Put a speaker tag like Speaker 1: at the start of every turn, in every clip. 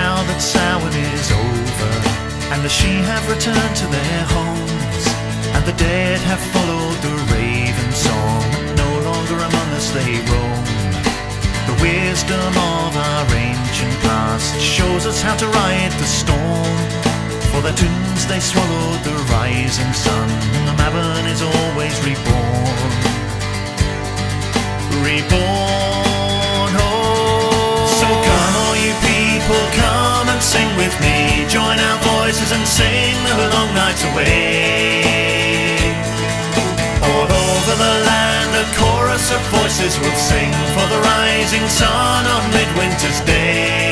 Speaker 1: now that Samhain is over, and the Sidhe have returned to their homes, and the dead have followed the raven song, no longer among us they roam. The wisdom of our ancient past shows us how to ride the storm. For their tombs they swallowed the rising sun, the Mabon is always reborn. Reborn. Sing with me. Join our voices and sing the long nights away. All over the land, a chorus of voices will sing for the rising sun on midwinter's day.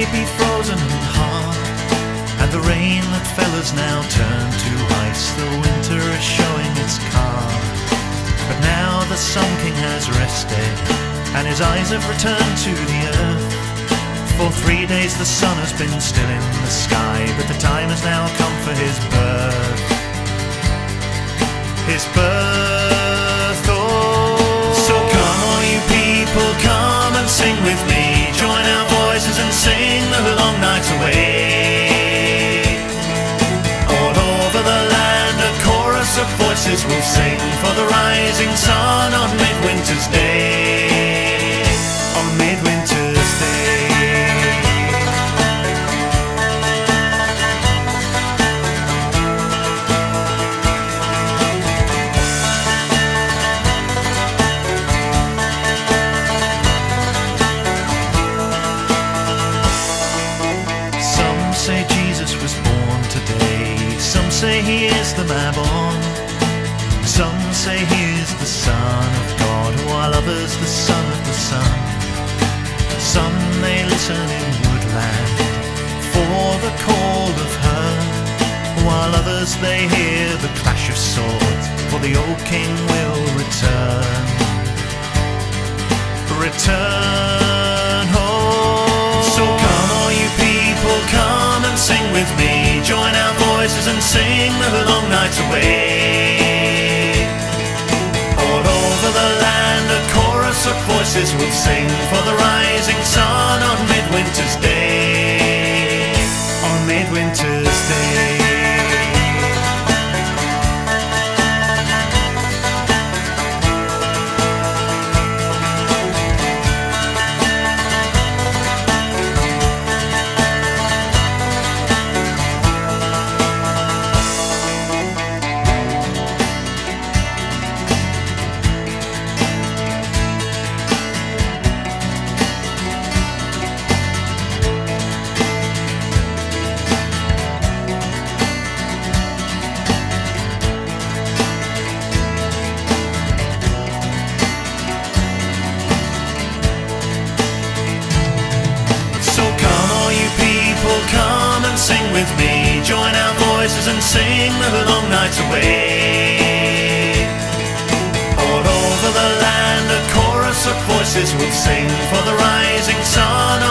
Speaker 1: May be frozen and hard, and the rain that fell has now turned to ice. The winter is showing its card. But now the Sun King has rested, and his eyes have returned to the earth. For three days the sun has been still in the sky, but the time has now come for his birth. His birth, voices will sing for the rising sun on midwinter's day. On midwinter's day. Some say Jesus was born today. Some say he is the. Some say he is the Son of God, while others the Son of the Sun. Some may listen in woodland for the call of her, while others they hear the clash of swords, for the old king will return. Return home. So come, all you people, come and sing with me. Join our voices and sing the long nights away. Voices will sing for the rising sun sing with me. Join our voices and sing the long nights away. All over the land, a chorus of voices will sing for the rising sun